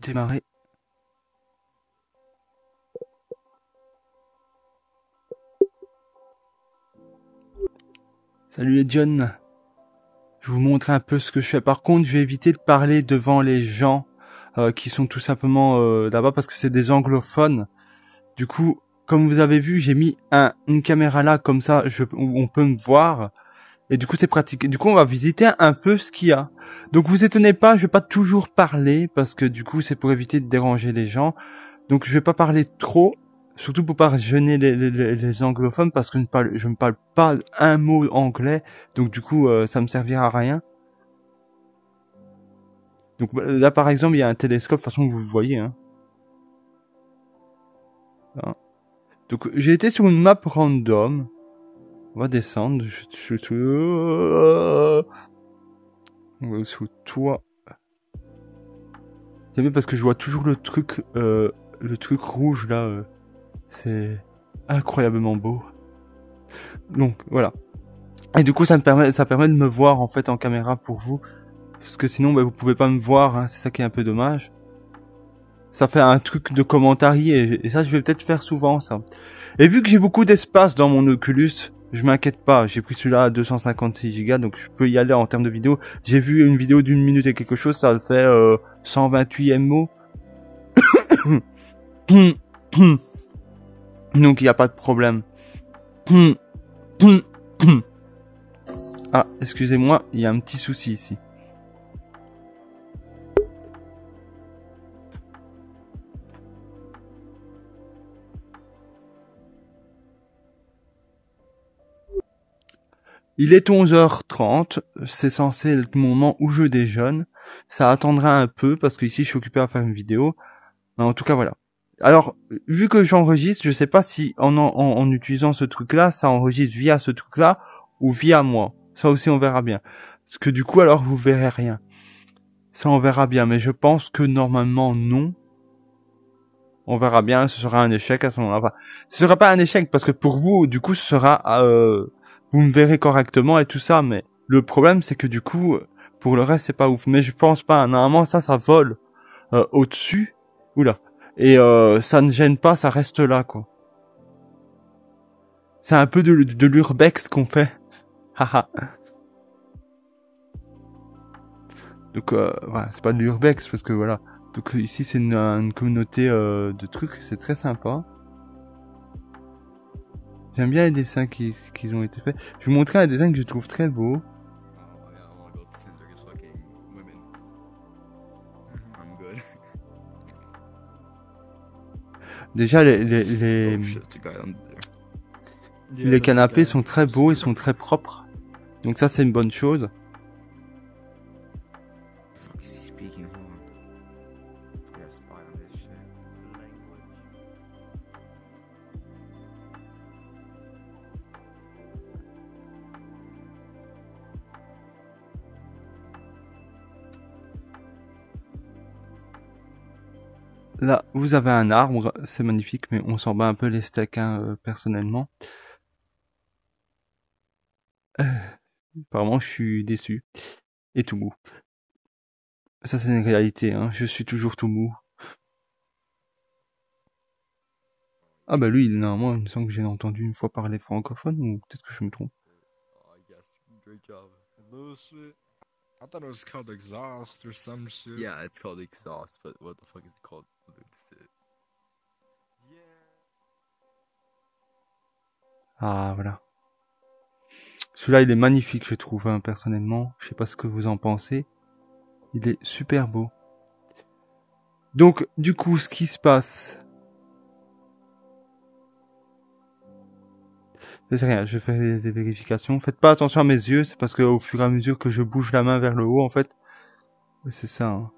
démarrer. Salut John. Je vous montre un peu ce que je fais. Par contre, je vais éviter de parler devant les gens euh, qui sont tout simplement euh, là-bas parce que c'est des anglophones. Du coup, comme vous avez vu, j'ai mis un, une caméra là comme ça, on peut me voir. Et du coup, c'est pratique. du coup, on va visiter un peu ce qu'il y a. Donc, vous étonnez pas, je vais pas toujours parler parce que du coup, c'est pour éviter de déranger les gens. Donc, je vais pas parler trop, surtout pour pas gêner les, les, les anglophones parce que je ne parle, je ne parle pas un mot anglais. Donc, du coup, euh, ça me servira à rien. Donc là, par exemple, il y a un télescope, de toute façon, vous le voyez. Hein. Donc j'ai été sur une map random. On va descendre. Je, suis on va sous toi. C'est parce que je vois toujours le truc, euh, le truc rouge là. Euh, c'est incroyablement beau. Donc voilà. Et du coup, ça me permet, ça permet de me voir en fait en caméra pour vous, parce que sinon, bah, vous pouvez pas me voir. Hein, c'est ça qui est un peu dommage ça fait un truc de commentarier et, ça je vais peut-être faire souvent ça. Et vu que j'ai beaucoup d'espace dans mon Oculus, je m'inquiète pas, j'ai pris celui-là à 256 Go donc je peux y aller en termes de vidéo. J'ai vu une vidéo d'une minute et quelque chose, ça fait euh, 128 MO. donc il n'y a pas de problème. ah, excusez-moi, il y a un petit souci ici. Il est 11h30, c'est censé être le moment où je déjeune. Ça attendra un peu parce que ici je suis occupé à faire une vidéo. En tout cas voilà. Alors, vu que j'enregistre, je sais pas si en, en, utilisant ce truc-là, ça enregistre via ce truc-là ou via moi. Ça aussi on verra bien. Parce que du coup alors vous verrez rien. Ça on verra bien, mais je pense que normalement non. On verra bien, ce sera un échec à ce moment-là. ce sera pas un échec parce que pour vous, du coup, ce sera euh, vous me verrez correctement et tout ça, mais le problème c'est que du coup, pour le reste c'est pas ouf. Mais je pense pas, normalement ça, ça vole euh, au-dessus, oula, et euh, ça ne gêne pas, ça reste là quoi. C'est un peu de, l'urbex qu'on fait, haha. Donc euh, voilà, c'est pas de l'urbex parce que voilà. Donc ici c'est une, une, communauté euh, de trucs, c'est très sympa. J'aime bien les dessins qui, qui ont été faits. Je vais vous montrer un dessin que je trouve très beau. Déjà, les, les, les, les canapés sont très beaux, ils sont très propres. Donc ça, c'est une bonne chose. Là, vous avez un arbre, c'est magnifique, mais on s'en bat un peu les steaks, hein, euh, personnellement. Euh, apparemment, je suis déçu. Et tout mou. Ça, c'est une réalité, hein. Je suis toujours tout mou. Ah bah lui, normalement, il me semble que j'ai entendu une fois parler francophone, ou peut-être que je me trompe. I thought it was called exhaust or some shit. Yeah, it's called exhaust, but what the fuck is it called? Ah voilà. Celui-là, il est magnifique, je trouve, hein, personnellement. Je sais pas ce que vous en pensez. Il est super beau. Donc, du coup, ce qui se passe, C'est rien, je fais des vérifications. Faites pas attention à mes yeux, c'est parce que au fur et à mesure que je bouge la main vers le haut, en fait, c'est ça. Hein.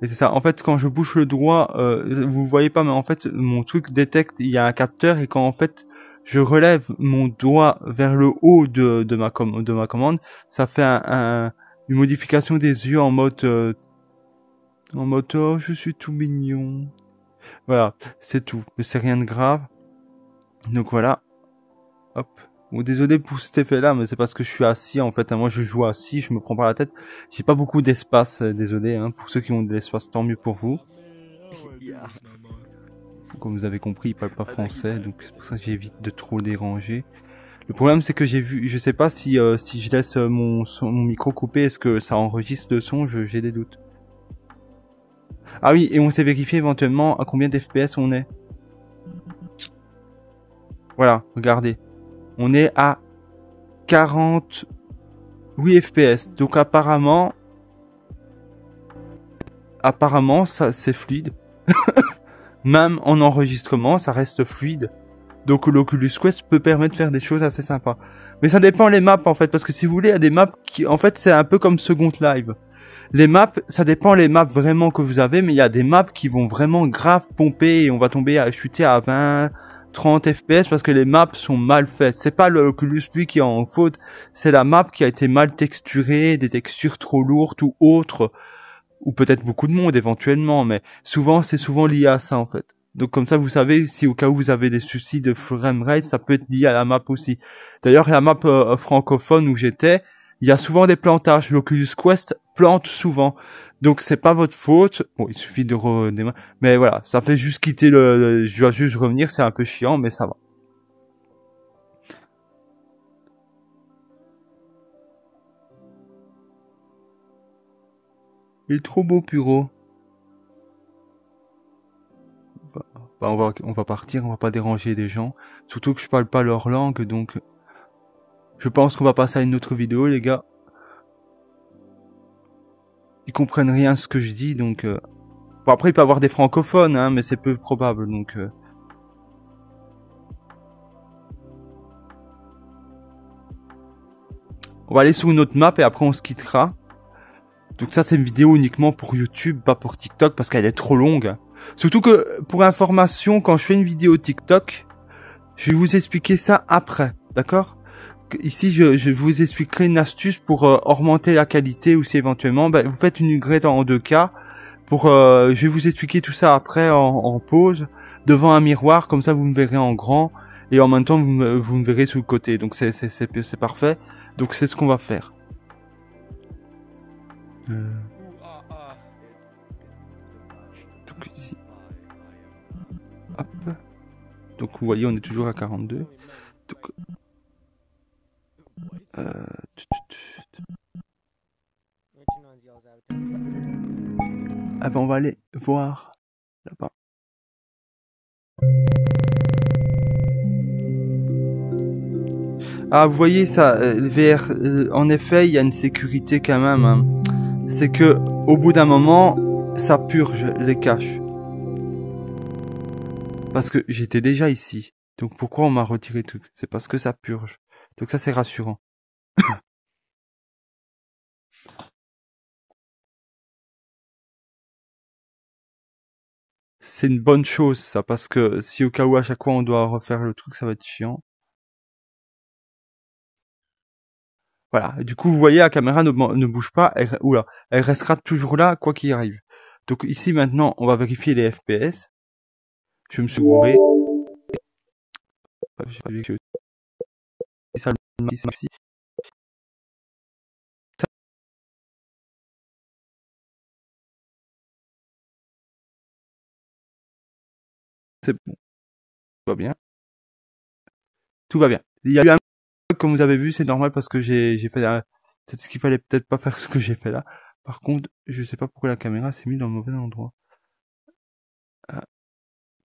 Et c'est ça. En fait, quand je bouge le doigt, euh, vous voyez pas, mais en fait, mon truc détecte, il y a un capteur, et quand en fait, je relève mon doigt vers le haut de, de ma de ma commande, ça fait un, une modification des yeux en mode euh, en mode oh, je suis tout mignon. Voilà, c'est tout. C'est rien de grave. Donc voilà. Hop. Bon, désolé pour cet effet-là, mais c'est parce que je suis assis, en fait. Moi, je joue assis, je me prends pas la tête. J'ai pas beaucoup d'espace, euh, désolé, hein. Pour ceux qui ont de l'espace, tant mieux pour vous. Comme vous avez compris, il parle pas français, donc c'est pour ça que j'évite de trop déranger. Le problème, c'est que j'ai vu, je sais pas si, euh, si je laisse euh, mon, son- mon micro coupé, est-ce que ça enregistre le son, j'ai des doutes. Ah oui, et on s'est vérifié éventuellement à combien d'FPS on est. Voilà, regardez. On est à 48 FPS. Donc apparemment, apparemment, ça, c'est fluide. Même en enregistrement, ça reste fluide. Donc l'Oculus Quest peut permettre de faire des choses assez sympas. Mais ça dépend les maps en fait, parce que si vous voulez, il y a des maps qui, en fait, c'est un peu comme Second Live. Les maps, ça dépend les maps vraiment que vous avez, mais il y a des maps qui vont vraiment grave pomper et on va tomber à chuter à 20, 30 FPS parce que les maps sont mal faites. C'est pas l'Oculus lui qui est en faute, c'est la map qui a été mal texturée, des textures trop lourdes ou autres, ou peut-être beaucoup de monde éventuellement, mais souvent c'est souvent lié à ça en fait. Donc comme ça vous savez si au cas où vous avez des soucis de framerate, ça peut être lié à la map aussi. D'ailleurs la map euh, francophone où j'étais, il y a souvent des plantages. L'Oculus Quest plante souvent. Donc c'est pas votre faute. Bon, il suffit de redémarrer. Mais voilà, ça fait juste quitter le, le- je dois juste revenir, c'est un peu chiant, mais ça va. Il est trop beau, Puro. Bah, bah, on va, on va partir, on va pas déranger les gens. Surtout que je parle pas leur langue, donc je pense qu'on va passer à une autre vidéo, les gars. Ils comprennent rien ce que je dis, donc. euh, Bon après il peut y avoir des francophones, hein, mais c'est peu probable, donc. euh. On va aller sur une autre map et après on se quittera. Donc ça c'est une vidéo uniquement pour YouTube, pas pour TikTok parce qu'elle est trop longue. Surtout que pour information, quand je fais une vidéo TikTok, je vais vous expliquer ça après, d'accord? Ici, je, je vous expliquerai une astuce pour euh, augmenter la qualité ou si éventuellement, ben, vous faites une grette en 2K. Pour, euh, je vais vous expliquer tout ça après en, en pause devant un miroir, comme ça vous me verrez en grand et en même temps vous me, vous me verrez sous le côté. Donc c'est c'est c'est c'est parfait. Donc c'est ce qu'on va faire. Euh, donc ici. Hop. Donc vous voyez, on est toujours à 42. Donc, euh, Ah ben on va aller voir là-bas. Ah vous voyez ça, euh, VR, euh, en effet il y a une sécurité quand même. hein. C'est que au bout d'un moment, ça purge les caches. Parce que j'étais déjà ici. Donc pourquoi on m'a retiré le truc? C'est parce que ça purge. Donc ça c'est rassurant. c'est une bonne chose ça parce que si au cas où à chaque fois on doit refaire le truc ça va être chiant. Voilà. Du coup vous voyez la caméra ne, bouge pas, elle, oula, elle restera toujours là quoi qu'il arrive. Donc ici maintenant on va vérifier les FPS. Je me suis gouré. C'est bon. Tout va bien. Tout va bien. Il y a eu un comme vous avez vu, c'est normal parce que j'ai fait la... peut-être qu'il fallait peut-être pas faire ce que j'ai fait là. Par contre, je sais pas pourquoi la caméra s'est mise dans le mauvais endroit. Ah,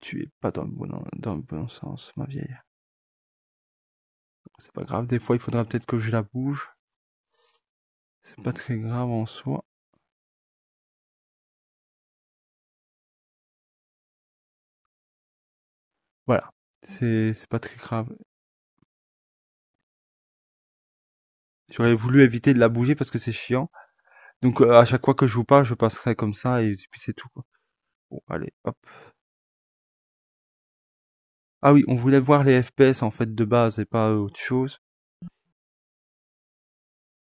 tu es pas dans le bon dans le bon sens, ma vieille. C'est pas grave, des fois il faudra peut-être que je la bouge. C'est pas très grave en soi. Voilà. C'est pas très grave. J'aurais voulu éviter de la bouger parce que c'est chiant. Donc euh, à chaque fois que je vous parle, je passerai comme ça et puis c'est tout. Bon, allez, hop. Ah oui, on voulait voir les FPS en fait de base et pas autre chose.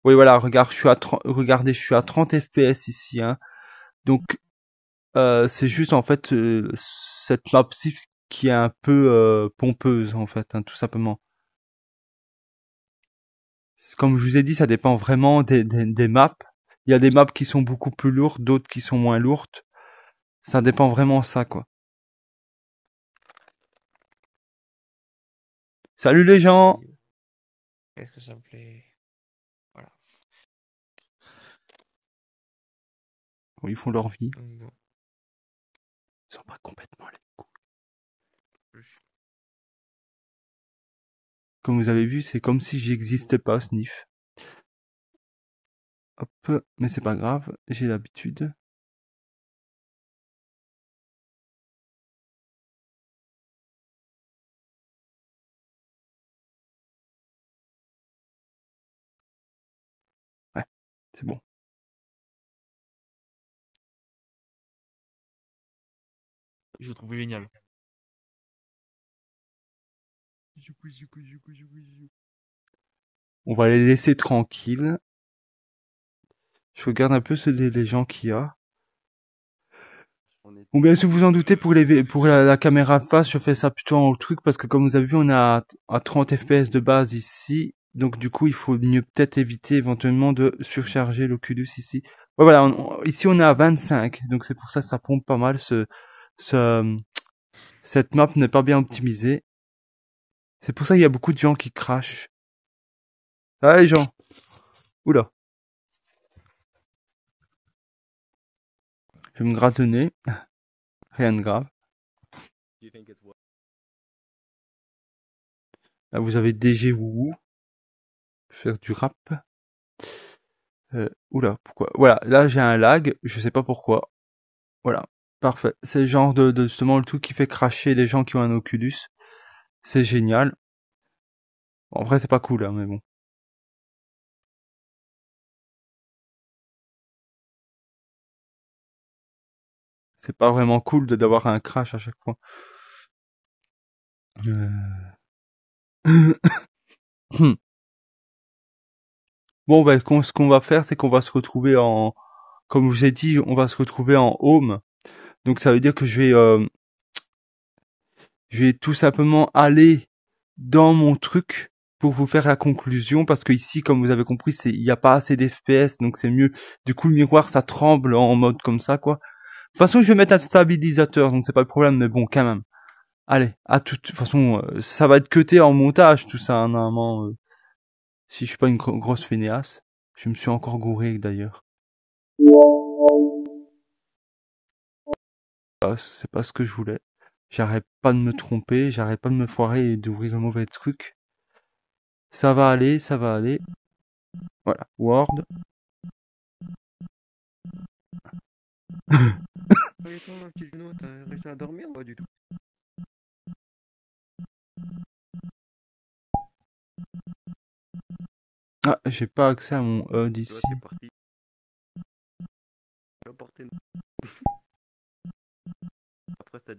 Oui, voilà, regarde, je suis à 30, regardez, je suis à 30 FPS ici, hein. Donc, euh, c'est juste en fait euh, cette map qui est un peu euh, pompeuse en fait, hein, tout simplement. Comme je vous ai dit, ça dépend vraiment des, des, des maps. Il y a des maps qui sont beaucoup plus lourdes, d'autres qui sont moins lourdes. Ça dépend vraiment de ça, quoi. Salut les gens Qu'est-ce que ça me plaît? Voilà. Ils font leur vie. Bon. Ils sont pas complètement les couilles. Comme vous avez vu, c'est comme si j'existais pas, Sniff. Hop, mais c'est pas grave, j'ai l'habitude. C'est bon. Je le trouve génial. On va les laisser tranquilles. Je regarde un peu ceux des, des gens qu'il y a. Bon, bien sûr, vous en doutez, pour les, pour la, la caméra face, je fais ça plutôt en truc parce que comme vous avez vu, on est à, à 30 fps de base ici. Donc, du coup, il faut mieux peut-être éviter éventuellement de surcharger l'Oculus ici. Ouais, voilà, on- on- ici, on est à 25. Donc, c'est pour ça que ça pompe pas mal. Ce, ce, cette map n'est pas bien optimisée. C'est pour ça qu'il y a beaucoup de gens qui crachent. Ah, les gens. Oula. Je vais me nez. Rien de grave. Là, vous avez DG Wouhou. Faire du rap. Euh, oula, pourquoi? Voilà, là j'ai un lag, je sais pas pourquoi. Voilà, parfait. C'est le genre de, justement le truc qui fait cracher les gens qui ont un Oculus. C'est génial. Bon, après c'est pas cool, hein, mais bon. C'est pas vraiment cool d'avoir un crash à chaque fois. Euh... Bon, ben, ce qu'on va faire, c'est qu'on va se retrouver en, comme je vous ai dit, on va se retrouver en home. Donc, ça veut dire que je vais, euh, je vais tout simplement aller dans mon truc pour vous faire la conclusion, parce que ici, comme vous avez compris, il n'y a pas assez d'FPS, donc c'est mieux. Du coup, le miroir, ça tremble en mode comme ça, quoi. De toute façon, je vais mettre un stabilisateur, donc c'est pas le problème, mais bon, quand même. Allez, à toute façon, euh, ça va être cuté en montage, tout ça, hein, normalement. euh. Si je suis pas une gro- grosse fainéasse. Je me suis encore gouré, d'ailleurs. Ah, c'est pas ce que je voulais. J'arrête pas de me tromper, j'arrête pas de me foirer et d'ouvrir le mauvais truc. Ça va aller, ça va aller. Voilà, Word. Réussi à dormir ou pas du tout Ah, j'ai pas accès à mon HUD Toi, ici. parti. Porter une- Après, t'as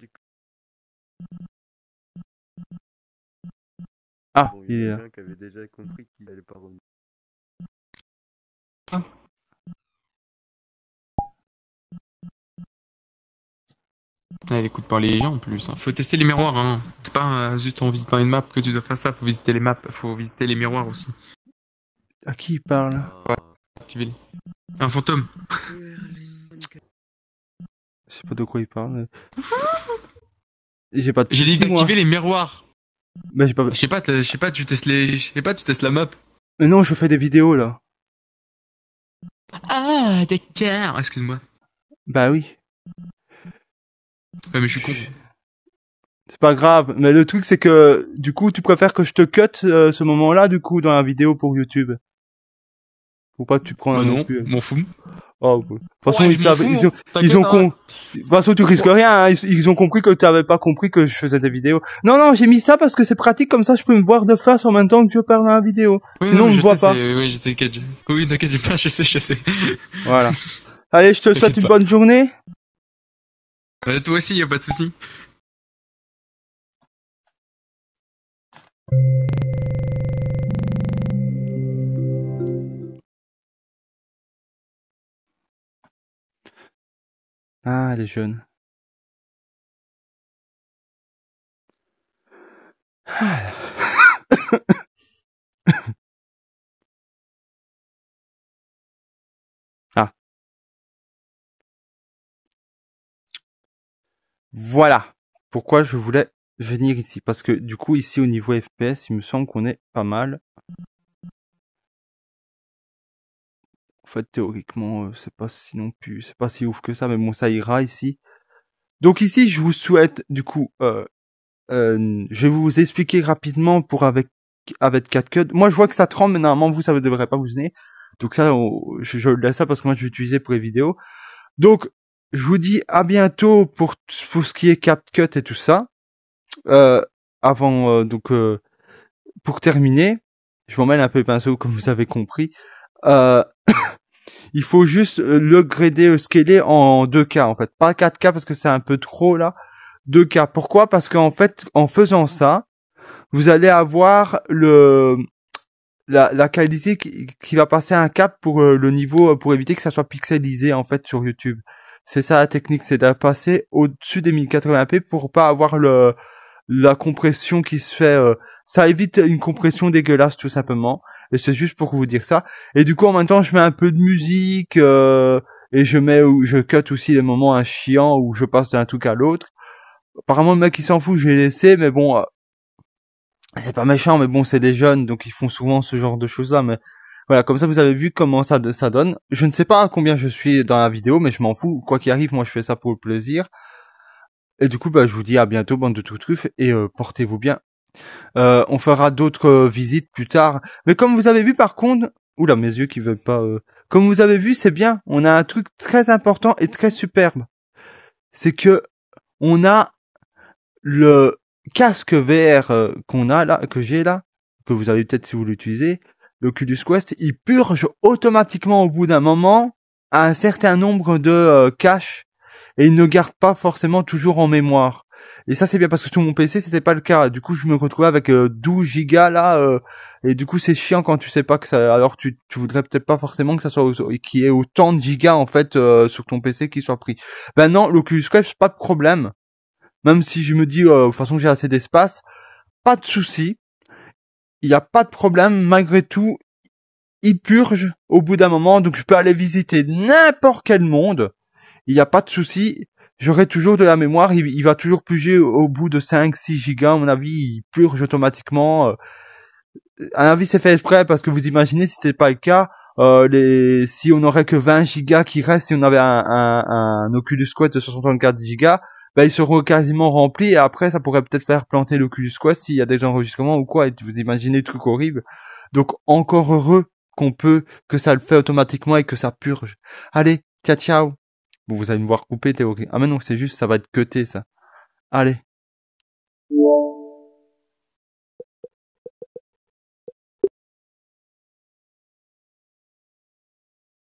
Ah, bon, il est y a là. qui avait déjà compris qu'il allait pas revenir. Ah, elle écoute pas les gens en plus. hein. Faut tester les miroirs. Hein. C'est pas euh, juste en visitant une map que tu dois faire ça. Faut visiter les maps. Faut visiter les miroirs aussi. À qui il parle les- Un fantôme. Je sais pas de quoi il parle. mais- J'ai pas J'ai dit d'activer les miroirs. J'ai pas... Je sais pas, je sais pas, tu testes les, je sais pas, tu testes la map. Mais non, je fais des vidéos, là. Ah, d'accord. Excuse-moi. Bah oui. Ouais, mais je suis con. C'est pas grave. Mais le truc, c'est que, du coup, tu préfères que je te cut euh, ce moment-là, du coup, dans la vidéo pour YouTube? Faut pas que tu prends Bah non non, plus. m'en fous. Oh. De toute façon, Ouais, ils savent, ont, ils ont hein. con... De toute façon, tu risques rien, hein. ils, ils ont compris que tu avais pas compris que je faisais des vidéos. Non, non, j'ai mis ça parce que c'est pratique, comme ça, je peux me voir de face en même temps que je parle dans la vidéo. Oui, Sinon, non, on me je voit sais, pas. Oui, t'inquiète. Oui, t'inquiète pas, je sais, je sais. Voilà. Allez, je te souhaite une pas. bonne journée. Euh, toi aussi, y a pas de souci. Ah, elle est jeune. Ah. Voilà pourquoi je voulais venir ici? Parce que du coup, ici au niveau FPS, il me semble qu'on est pas mal. Fait, théoriquement, euh, c'est pas si non plus, c'est pas si ouf que ça, mais bon, ça ira ici. Donc ici, je vous souhaite, du coup, euh, euh, je vais vous expliquer rapidement pour avec avec 4 cuts. Moi, je vois que ça tremble, mais normalement, vous, ça ne devrait pas vous gêner. Donc ça, je, laisse ça parce que moi, je vais l'utiliser pour les vidéos. Donc, je vous dis à bientôt pour, pour ce qui est cap cut et tout ça. Euh, avant, donc, pour terminer, je m'emmène un peu les pinceaux comme vous avez compris. Il faut juste euh, le grader, euh, scaler en 2K en fait, pas 4K parce que c'est un peu trop là. 2K. Pourquoi? Parce qu'en fait, en faisant ça, vous allez avoir le la, la qualité qui, va passer un cap pour euh, le niveau pour éviter que ça soit pixelisé en fait sur YouTube. C'est ça la technique, c'est de passer au-dessus des 1080p pour pas avoir le la compression qui se fait. euh, ça évite une compression dégueulasse tout simplement. Et c'est juste pour vous dire ça. Et du coup en même temps je mets un peu de musique euh, et je mets je cut aussi des moments un chiant où je passe d'un truc à l'autre. Apparemment le mec il s'en fout, je l'ai laissé, mais bon, euh, c'est pas méchant, mais bon, c'est des jeunes, donc ils font souvent ce genre de choses-là. Mais voilà, comme ça, vous avez vu comment ça, ça donne. Je ne sais pas combien je suis dans la vidéo, mais je m'en fous. Quoi qu'il arrive, moi, je fais ça pour le plaisir. Et du coup, bah, je vous dis à bientôt, bande de truffes, et euh, portez-vous bien. Euh, on fera d'autres euh, visites plus tard. Mais comme vous avez vu, par contre, oula, mes yeux qui veulent pas. Comme vous avez vu, c'est bien. On a un truc très important et très superbe. C'est que on a le casque VR qu'on a là, que j'ai là, que vous avez peut-être si vous l'utilisez, l'Oculus Quest, il purge automatiquement au bout d'un moment un certain nombre de caches et il ne garde pas forcément toujours en mémoire. Et ça c'est bien parce que sur mon PC c'était pas le cas. Du coup je me retrouvais avec euh, 12 gigas là euh, et du coup c'est chiant quand tu sais pas que ça. Alors tu tu voudrais peut-être pas forcément que ça soit y ait autant de gigas en fait euh, sur ton PC qui soit pris. Ben non l'Oculus Quest pas de problème. Même si je me dis euh, de toute façon j'ai assez d'espace, pas de souci. Il n'y a pas de problème malgré tout. Il purge au bout d'un moment donc je peux aller visiter n'importe quel monde. Il n'y a pas de souci j'aurai toujours de la mémoire, il, va toujours purger au, bout de 5-6 gigas, à mon avis, il purge automatiquement. euh. À mon avis, c'est fait exprès parce que vous imaginez si c'était pas le cas, euh, les, si on aurait que 20 gigas qui restent, si on avait un, un, un Oculus Quest de 64 gigas, ben, ils seront quasiment remplis et après, ça pourrait peut-être faire planter l'Oculus Quest s'il y a des enregistrements ou quoi, et vous imaginez le truc horrible. Donc, encore heureux qu'on peut, que ça le fait automatiquement et que ça purge. Allez, ciao ciao. Vous allez me voir couper, théorie. Ah mais non, c'est juste, ça va être cuté, ça. Allez.